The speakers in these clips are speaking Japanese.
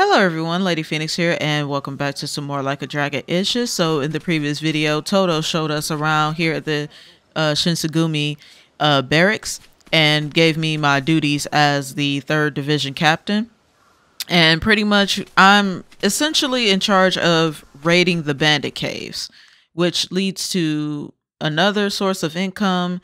Hello everyone, Lady Phoenix here, and welcome back to some more Like a Dragon issues. So in the previous video, Toto showed us around here at the uh, Shinsengumi uh, barracks and gave me my duties as the 3rd Division Captain. And pretty much I'm essentially in charge of raiding the bandit caves, which leads to another source of income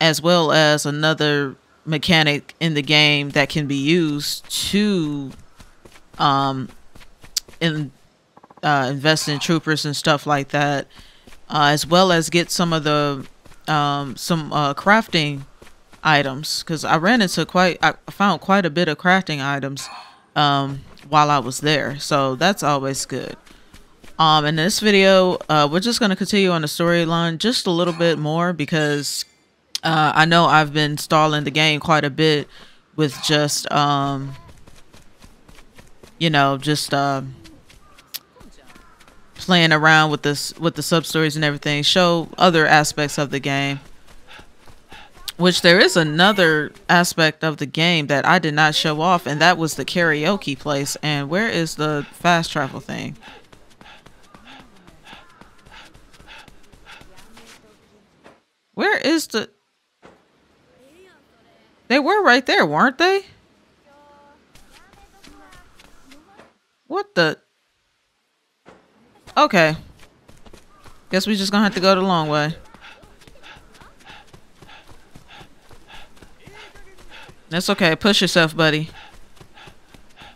as well as another mechanic in the game that can be used to um, in uh, invest in troopers and stuff like that, uh, as well as get some of the um, some uh, crafting items because I ran into quite I found quite a bit of crafting items um, while I was there, so that's always good. Um, in this video, uh, we're just going to continue on the storyline just a little bit more because uh, I know I've been stalling the game quite a bit with just um, you know, just uh, playing around with this with the sub stories and everything. Show other aspects of the game. Which there is another aspect of the game that I did not show off, and that was the karaoke place. And where is the fast travel thing? Where is the... They were right there, weren't they? What the? Okay. Guess we just gonna have to go the long way. That's okay. Push yourself, buddy.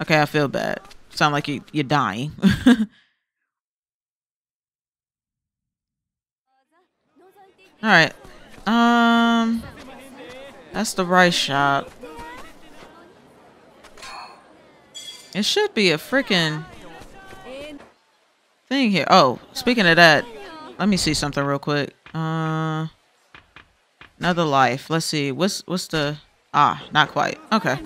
Okay, I feel bad. Sound like you, you're dying. Alright. Um... That's the rice shop. It should be a freaking thing here. Oh, speaking of that, let me see something real quick. Uh, another life. Let's see. What's what's the? Ah, not quite. Okay.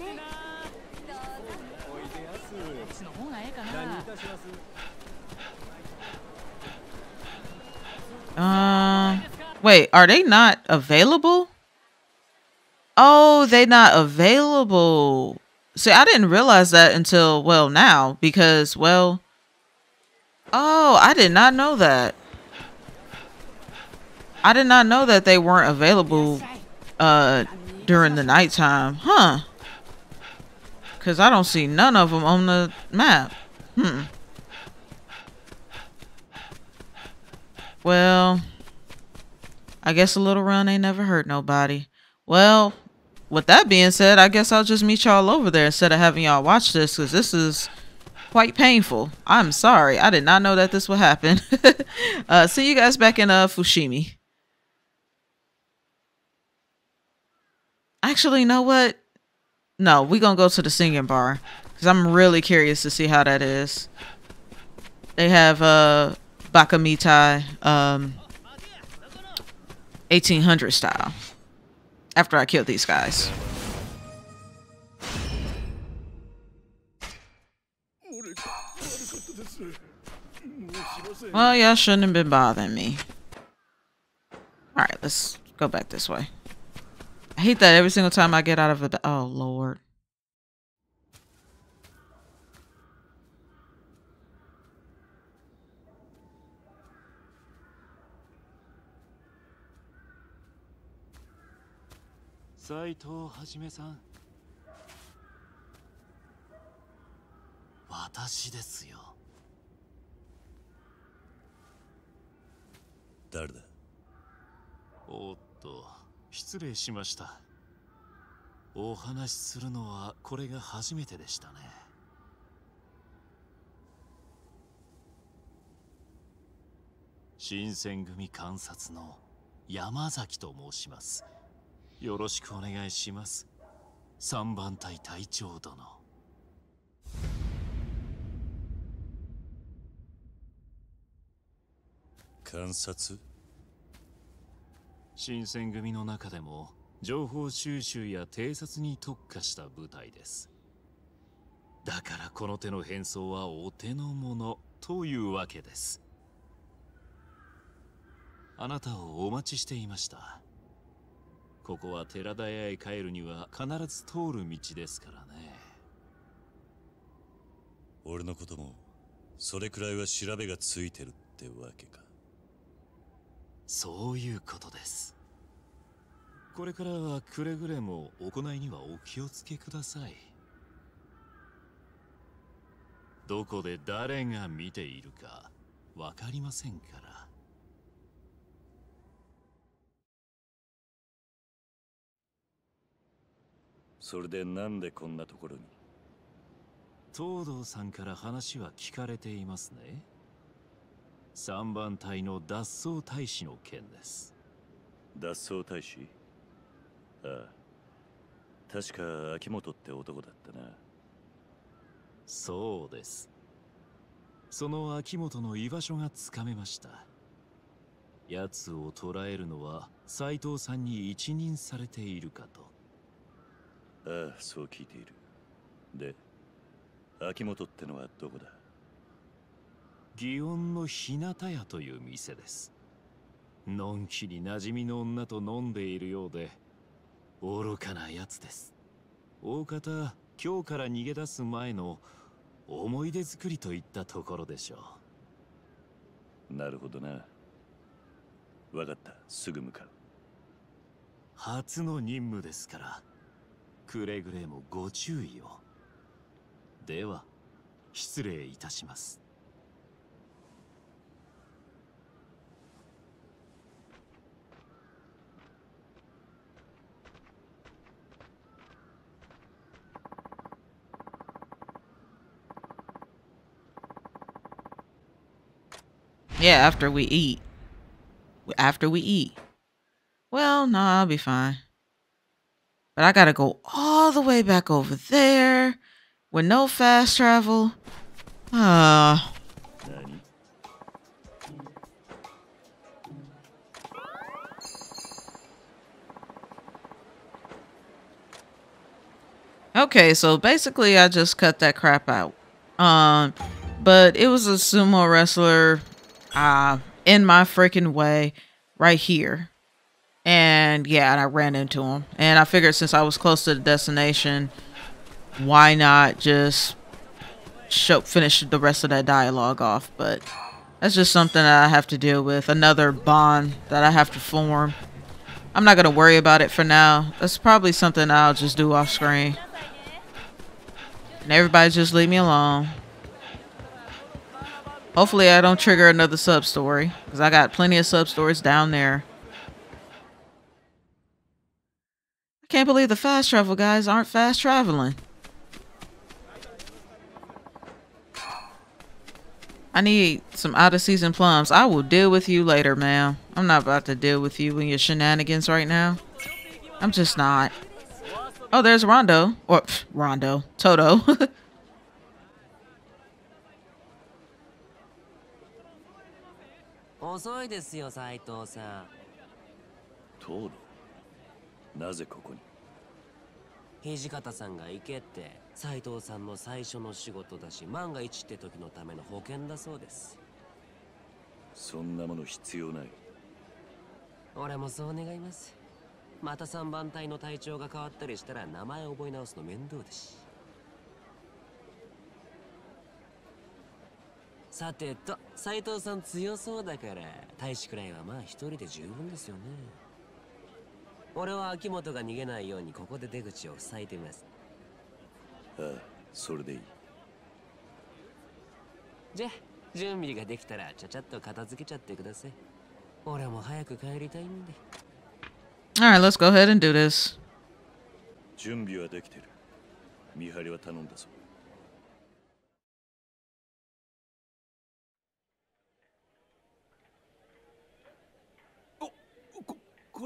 Uh, wait. Are they not available? Oh, they not available. See, I didn't realize that until, well, now, because, well, oh, I did not know that. I did not know that they weren't available uh, during the nighttime. Huh. Because I don't see none of them on the map. Hmm. Well, I guess a little run ain't never hurt nobody. Well, with that being said, I guess I'll just meet y'all over there instead of having y'all watch this because this is quite painful. I'm sorry. I did not know that this would happen. uh, see you guys back in uh, Fushimi. Actually, you know what? No, we going to go to the singing bar because I'm really curious to see how that is. They have uh, Bakamitai um, 1800 style after I kill these guys. Well, y'all shouldn't have been bothering me. Alright, let's go back this way. I hate that every single time I get out of it. Oh, Lord. 斎藤はじめさん。私ですよ。誰だ？おっと失礼しました。お話しするのはこれが初めてでしたね。新選組観察の山崎と申しますよろしくお願いします。三番隊隊長殿。観察。新選組の中でも情報収集や偵察に特化した部隊です。だからこの手の変装はお手の物というわけです。あなたをお待ちしていましたここは寺田屋へ帰るには必ず通る道ですからね。俺のこともそれくらいは調べがついてるってわけか。そういうことです。これからはくれぐれも行いにはお気をつけください。どこで誰が見ているかわかりませんからそれでなんでこんなところに？東堂さんから話は聞かれていますね。三番隊の脱走大使の件です。脱走大使？ああ。確か秋元って男だったな。そうです。その秋元の居場所がつかめました。奴を捕らえるのは斎藤さんに一任されているかとああそう聞いている。で秋元ってのはどこだ？祇園の日向屋という店です。のんきに馴染みの女と飲んでいるようで愚かなやつです。大方今日から逃げ出す前の思い出作りといったところでしょなるほどな。わかった。すぐ向かう。初の任務ですからくれぐれもご注意をでは失礼いたします Yeah, after we eat. After we eat. Well, no, I'll be fine. But I gotta go all the way back over there with no fast travel. Ah. 何 Okay, so basically I just cut that crap out. Um, but it was a sumo wrestler uh in my freaking way right here. And yeah, and I ran into him. And I figured since I was close to the destination, why not just show finish the rest of that dialogue off, but that's just something that I have to deal with. Another bond that I have to form. I'm not gonna worry about it for now. That's probably something I'll just do off screen. And everybody just leave me alone. Hopefully I don't trigger another sub story. Because I got plenty of sub stories down there. I can't believe the fast travel guys aren't fast traveling. I need some out of season plums. I will deal with you later, ma'am. I'm not about to deal with you and your shenanigans right now. I'm just not. Oh, there's Rondo. Or pff, Rondo. Toto. 遅なぜここに？土方さんが行けって斉藤さんの最初の仕事だし万が一って時のための保険だそうです。そんなもの必要ない。俺もそう願います。また3番隊の隊長が変わったりしたら名前覚え直すの面倒だしさてと斉藤さん強そうだから大使くらいはまあ一人で十分ですよね俺は秋元が逃げないようにここで出口を塞いでます。ああそれでいい。じゃあ準備ができたらちゃちゃっと片付けちゃってください。俺も早く帰りたいんで。Alright, let's go ahead and do this. 準備はできてる。見張りは頼んだぞ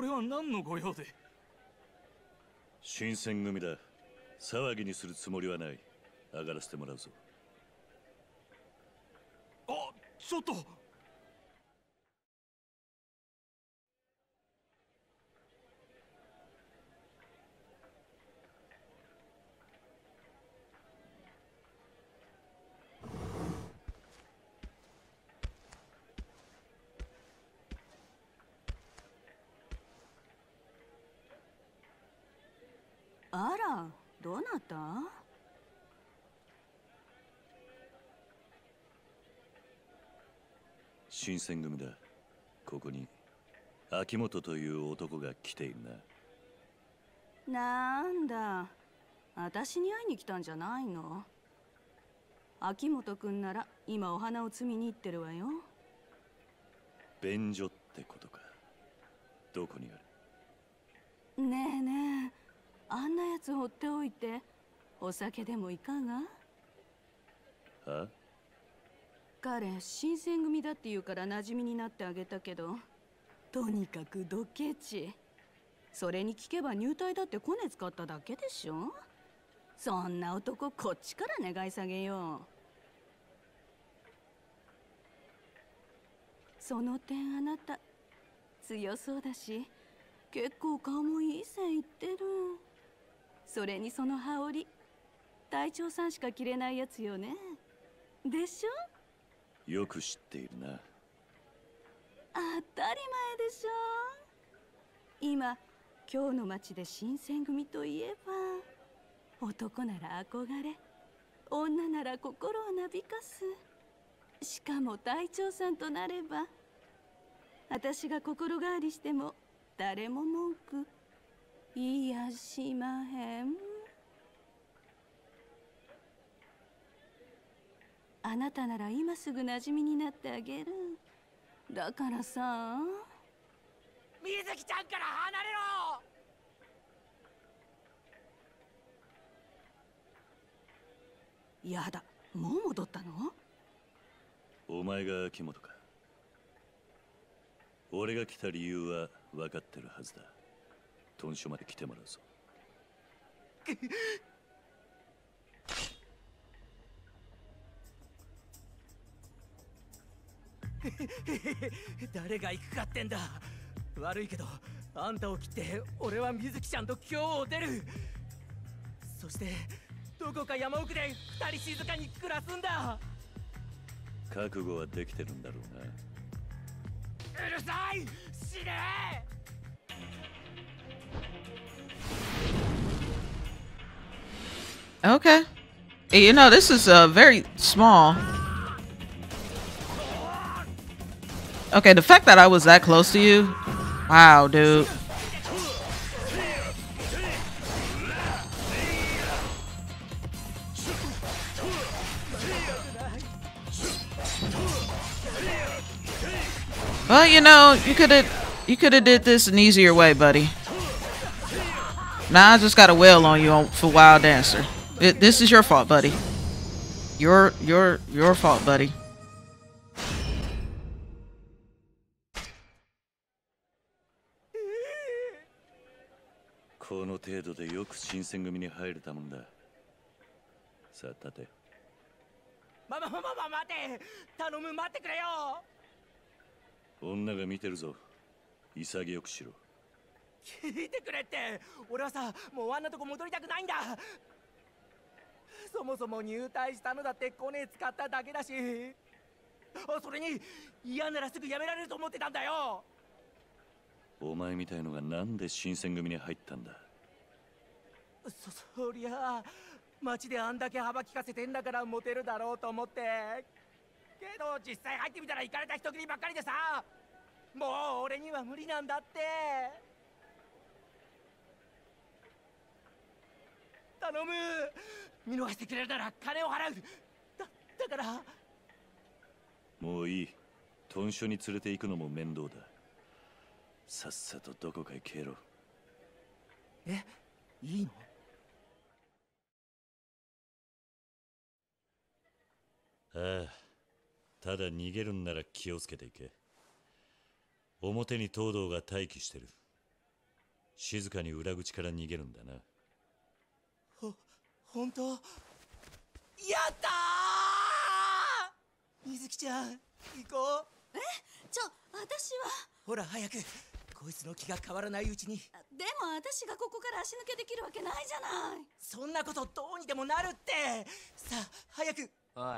これは何の御用で？新選組だ。騒ぎにするつもりはない。上がらせてもらうぞ。あちょっとあらどなた？新選組だ。ここに秋元という男が来ているな。なんだ私に会いに来たんじゃないの？秋元君なら今お花を摘みに行ってるわよ。便所ってことか。どこにある？ねえねえあんなやつ放っておいてお酒でもいかが？は？彼新選組だって言うから馴染みになってあげたけどとにかくドケチ。それに聞けば入隊だってコネ使っただけでしょ？そんな男こっちから願い下げよう。その点あなた強そうだし結構顔もいい線いってるそれにその羽織。隊長さんしか着れないやつよね。でしょ？よく知っているな。当たり前でしょ。今今日の街で新選組といえば男なら憧れ女なら心をなびかす。しかも隊長さんとなれば私が心変わりしても誰も文句言いやしまへん。あなたなら今すぐ馴染みになってあげる。だからさ。水木ちゃんから離れろ。やだ。もう戻ったの？お前が秋元か。俺が来た理由は分かってるはずだ豚書まで来てもらうぞ誰が行くかってんだ悪いけどあんたを切って俺は水木ちゃんと今日を出る.そしてどこか山奥で二人静かに暮らすんだ.覚悟はできてるんだろうなうるさい死ね Okay. You know, this is uh, very small. Okay, the fact that I was that close to you. Wow, dude. Well, you know, you could have you could have did this an easier way, buddy. Now I just got a wail on you on, for Wild Dancer. It, this is your fault, buddy. Your your your fault, buddy. この程度でよく新選組に入れたもんだ。さあ立て。ままままま待て。頼む待ってくれよ。女が見てるぞ。潔くしろ。聞いてくれって。俺はさもうあんなとこ戻りたくないんだそもそも入隊したのだってコネ使っただけだし。あそれに嫌ならすぐ辞められると思ってたんだよ。お前みたいのがなんで新選組に入ったんだ？そそりゃあ街であんだけ幅利かせてんだからモテるだろうと思って。けど実際入ってみたら行かれた人斬りばっかりでさ。もう俺には無理なんだって頼む。見逃してくれるなら金を払う。だだから。もういい。豚書に連れて行くのも面倒だ。さっさとどこかへ消えろえ？いいの？ああ。ただ逃げるんなら気をつけていけ。表に東堂が待機してる。静かに裏口から逃げるんだな。ほ本当？やったー！水木ちゃん行こう。ちょ私は。ほら早く。こいつの気が変わらないうちに。でも私がここから足抜けできるわけないじゃない。そんなことどうにでもなるって。さあ早く。おい。おっ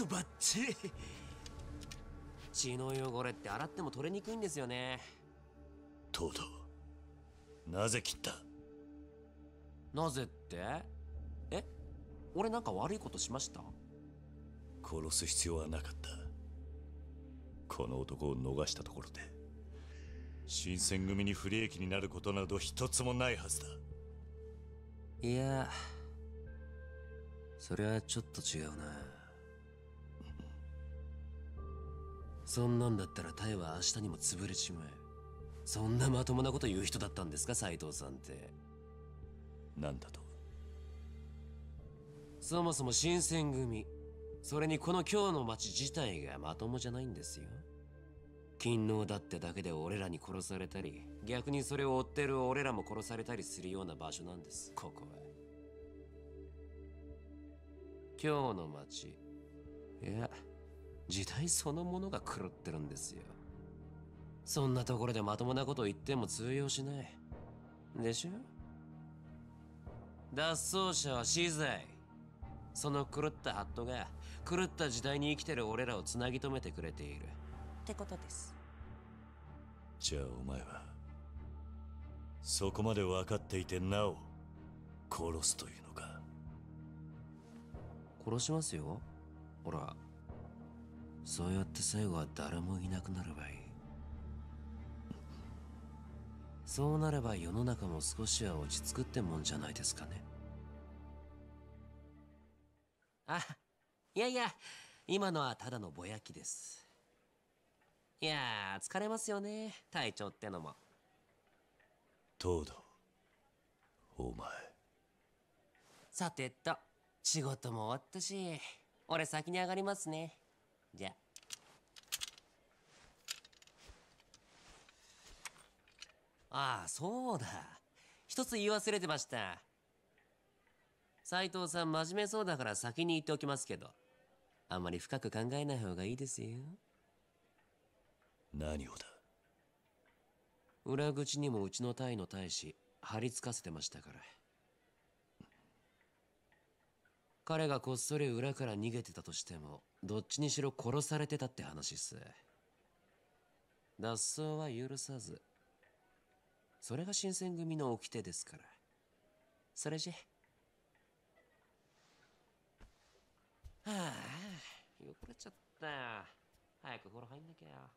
とばっちり血の汚れって洗っても取れにくいんですよね。東堂なぜ切った？なぜって？え？俺なんか悪いことしました？殺す必要はなかった。この男を逃したところで新選組に不利益になることなど一つもないはずだ。いやそれはちょっと違うなそんなんだったらタイは明日にも潰れちまえそんなまともなこと言う人だったんですか？斎藤さんって。なんだと？そもそも新選組。それにこの今日の町自体がまともじゃないんですよ。勤労だってだけで俺らに殺されたり逆にそれを追ってる俺らも殺されたりするような場所なんです。ここは。今日の町いや時代そのものが狂ってるんですよ。そんなところでまともなこと言っても通用しない。でしょ？脱走者は死罪。その狂ったハットが狂った時代に生きてる俺らをつなぎ止めてくれている。ってことです。じゃあお前はそこまで分かっていてなお殺すというのか？殺しますよ。ほらそうやって最後は誰もいなくなればいい。そうなれば世の中も少しは落ち着くってもんじゃないですかね。あいやいや今のはただのぼやきです。いやー疲れますよね隊長ってのも。東堂お前。さてと仕事も終わったし俺先に上がりますねじゃあ。あそうだ。一つ言い忘れてました。斉藤さん真面目そうだから先に言っておきますけど。あんまり深く考えない方がいいですよ。何をだ？裏口にもうちの隊の大使貼り付かせてましたから。彼がこっそり裏から逃げてたとしてもどっちにしろ殺されてたって話っす。脱走は許さず。それが新選組の掟ですから。それじゃ。はあ汚れちゃったよ。早く風呂入んなきゃ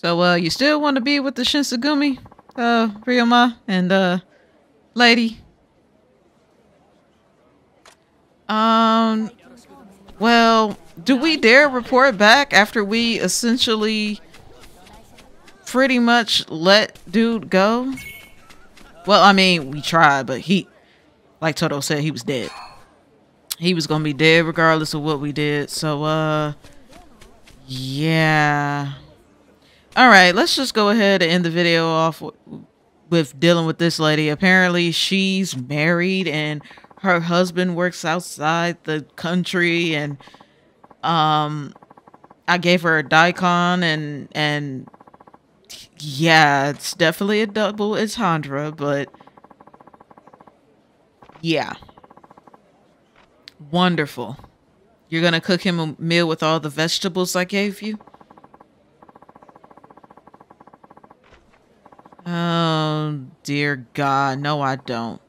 So, uh, you still want to be with the Shinsegumi, uh, Ryoma and, uh, lady? Um, well, do we dare report back after we essentially pretty much let dude go? Well, I mean, we tried, but he, like Toto said, he was dead. He was gonna be dead regardless of what we did. So, uh, yeah. All right, let's just go ahead and end the video off with dealing with this lady. Apparently, she's married and her husband works outside the country and um I gave her a daikon and and yeah, it's definitely a double entendre, but yeah. Wonderful. You're going to cook him a meal with all the vegetables I gave you? Oh, dear God. No, I don't.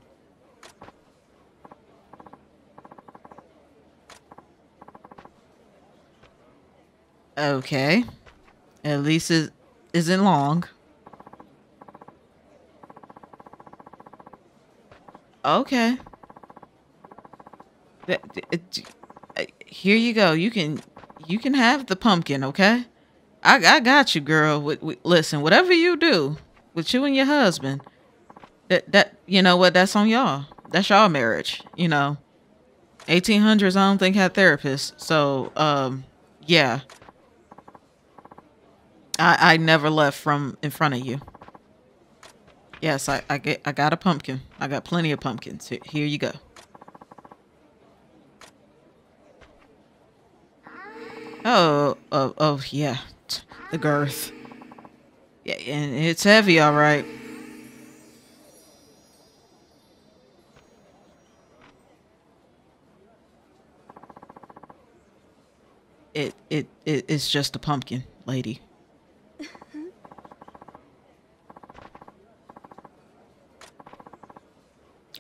Okay. At least it isn't long. Okay. Here you go. You can you can have the pumpkin, okay? I I got you, girl. Listen, whatever you do with you and your husband, that that you know what? That's on y'all. That's y'all marriage. You know, 1800s. I don't think had therapists. So um, yeah. I I never left from in front of you. Yes, I, I get I got a pumpkin. I got plenty of pumpkins. Here, here you go. Oh, oh, oh, yeah. The girth. And it's heavy, all right. It, it, it, it's just a pumpkin, lady.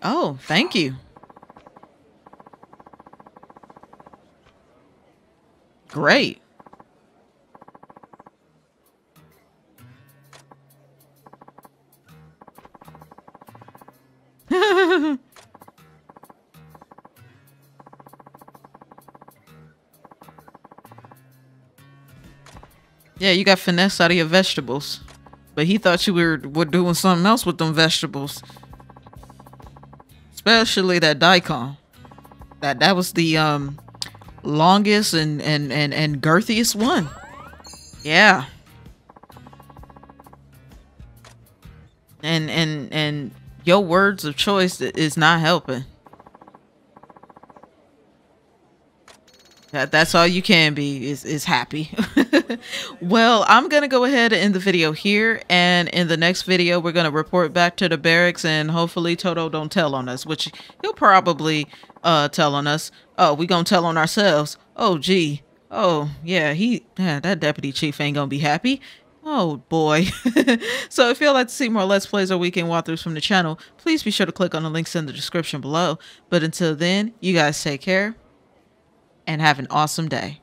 Oh, thank you. Great. Yeah, you got finesse out of your vegetables. But he thought you were, were doing something else with them vegetables. Especially that daikon. That that was the um longest and and and and girthiest one. Yeah. And and and your words of choice is not helping. That that's all you can be is is happy. well, I'm gonna go ahead and end the video here, and in the next video, we're gonna report back to the barracks, and hopefully Toto don't tell on us, which he'll probably uh tell on us. Oh, we gonna tell on ourselves. Oh, gee. Oh, yeah. He yeah, that deputy chief ain't gonna be happy. Oh boy. so if you'd like to see more Let's Plays or weekend walkthroughs from the channel, please be sure to click on the links in the description below. But until then, you guys take care and have an awesome day.